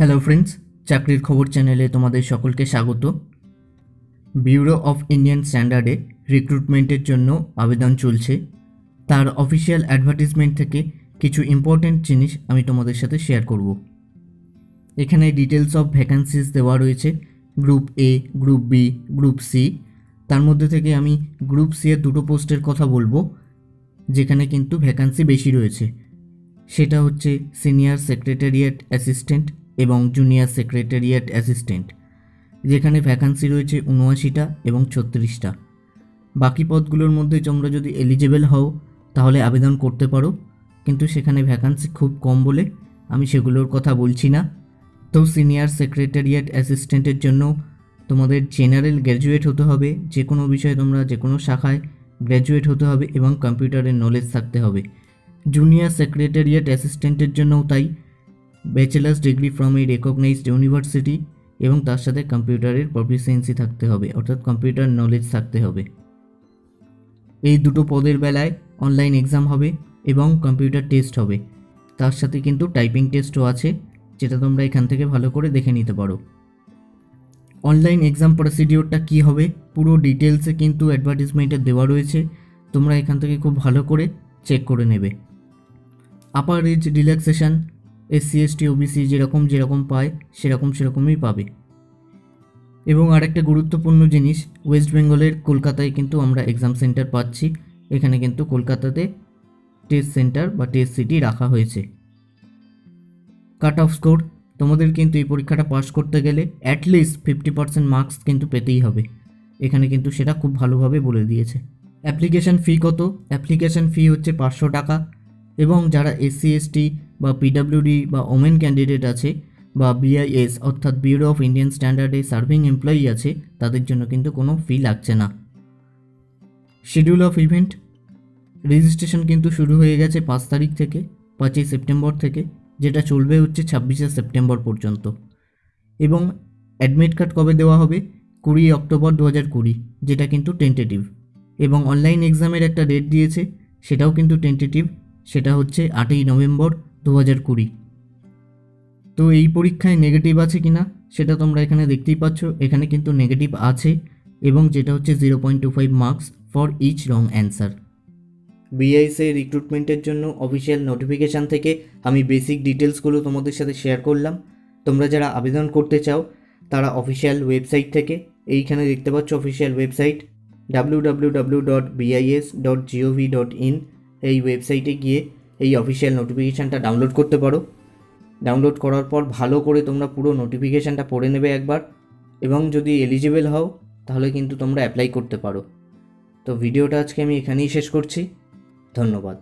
Hello friends চাকরির খবর চ্যানেলে তোমাদের সকলকে স্বাগত। ব্যুরো অফ ইন্ডিয়ান স্ট্যান্ডার্ডে রিক্রুটমেন্টের জন্য আবেদন চলছে। তার অফিসিয়াল অ্যাডভার্টিজমেন্ট থেকে কিছু ইম্পর্ট্যান্ট জিনিস আমি তোমাদের সাথে শেয়ার করব। এখানে ডিটেলস অফ ভ্যাকান্সিস দেওয়া রয়েছে group A group B group C তার মধ্যে থেকে আমি গ্রুপ সি এর দুটো পোস্টের কথা বলব, যেখানে কিন্তু ভ্যাকান্সি বেশি রয়েছে। সেটা হচ্ছে সিনিয়র সেক্রেটারিয়েট অ্যাসিস্ট্যান্ট এবং জুনিয়র সেক্রেটারিয়েট অ্যাসিস্ট্যান্ট যেখানে ভ্যাকান্সি রয়েছে উনআশিটা এবং ছত্রিশটা। বাকি পদগুলোর মধ্যে তোমরা যদি এলিজেবল হও, তাহলে আবেদন করতে পারো, কিন্তু সেখানে ভ্যাকান্সি খুব কম বলে আমি সেগুলোর কথা বলছি না। তো সিনিয়র সেক্রেটারিয়েট অ্যাসিস্ট্যান্টের জন্য তোমাদের জেনারেল গ্র্যাজুয়েট হতে হবে যে কোনো বিষয়ে তোমরা যে কোনো শাখায় গ্র্যাজুয়েট হতে হবে এবং কম্পিউটারের নলেজ থাকতে হবে। জুনিয়র সেক্রেটারিয়েট অ্যাসিস্ট্যান্টের জন্যও তাই। ব্যাচেলার্স ডিগ্রি ফ্রম এই রেকগনাইজড ইউনিভার্সিটি এবং তার সাথে কম্পিউটারের প্রফিসিয়েন্সি থাকতে হবে, অর্থাৎ কম্পিউটার নলেজ থাকতে হবে। এই দুটো পদের বেলায় অনলাইন এক্সাম হবে এবং কম্পিউটার টেস্ট হবে। তার সাথে কিন্তু টাইপিং টেস্টও আছে, যেটা তোমরা এখান থেকে ভালো করে দেখে নিতে পারো। অনলাইন এক্সাম প্রসিডিওরটা কী হবে, পুরো ডিটেলসে কিন্তু অ্যাডভার্টিজমেন্টে দেওয়া রয়েছে, তোমরা এখান থেকে খুব ভালো করে চেক করে নেবে। Upper reach relaxation SC ST OBC যেরকম যেরকম পায়, সেরকম সেরকমই পাবে। এবং আরেকটা গুরুত্বপূর্ণ জিনিস ওয়েস্ট বেঙ্গলের কলকাতায় কিন্তু আমরা এক্সাম সেন্টার পাচ্ছি। এখানে কিন্তু কলকাতাতে টেস্ট সেন্টার বা টেস্ট সিটি রাখা হয়েছে। কাট অফ স্কোর তোমাদের কিন্তু এই পরীক্ষাটা পাস করতে গেলে অ্যাটলিস্ট ফিফটি পার্সেন্ট মার্কস কিন্তু পেতেই হবে। এখানে কিন্তু সেটা খুব ভালোভাবে বলে দিয়েছে। অ্যাপ্লিকেশন ফি কত? অ্যাপ্লিকেশন ফি হচ্ছে পাঁচশো টাকা। এবং যারা এসসি এসটি বা পিডাব্লিউডি বা ওমেন ক্যান্ডিডেট আছে বা বিআইএস অর্থাৎ ব্যুরো অফ ইন্ডিয়ান স্ট্যান্ডার্ডে সার্ভিং এমপ্লয়ি আছে, তাদের জন্য কিন্তু কোনো ফি লাগছে না। শিডিউল অফ ইভেন্ট রেজিস্ট্রেশন কিন্তু শুরু হয়ে গেছে পাঁচ তারিখ থেকে, পাঁচই সেপ্টেম্বর থেকে, যেটা চলবে হচ্ছে ছাব্বিশে সেপ্টেম্বর পর্যন্ত। এবং অ্যাডমিট কার্ড কবে দেওয়া হবে? কুড়ি অক্টোবর দু হাজার কুড়ি, যেটা কিন্তু টেন্টেটিভ এবং অনলাইন এক্সামের একটা ডেট দিয়েছে, সেটাও কিন্তু টেন্টেটিভ সেটা হচ্ছে আটই নভেম্বর দু হাজার কুড়ি। তো এই পরীক্ষায় নেগেটিভ আছে কি না সেটা তোমরা এখানে দেখতেই পাচ্ছ। এখানে কিন্তু নেগেটিভ আছে এবং যেটা হচ্ছে zero point two five marks for each wrong answer BIC রিক্রুটমেন্টের জন্য অফিসিয়াল নোটিফিকেশান থেকে আমি বেসিক ডিটেলসগুলো তোমাদের সাথে শেয়ার করলাম। তোমরা যারা আবেদন করতে চাও, তারা অফিসিয়াল ওয়েবসাইট থেকে, এইখানে দেখতে পাচ্ছ official website W W W dot BIS dot GOV dot IN এই ওয়েবসাইটে গিয়ে এই অফিসিয়াল নোটিফিকেশানটা ডাউনলোড করতে পারো। ডাউনলোড করার পর ভালো করে তোমরা পুরো নোটিফিকেশানটা পড়ে নেবে একবার এবং যদি এলিজিবেল হও, তাহলে কিন্তু তোমরা অ্যাপ্লাই করতে পারো। তো ভিডিওটা আজকে আমি এখানেই শেষ করছি। ধন্যবাদ।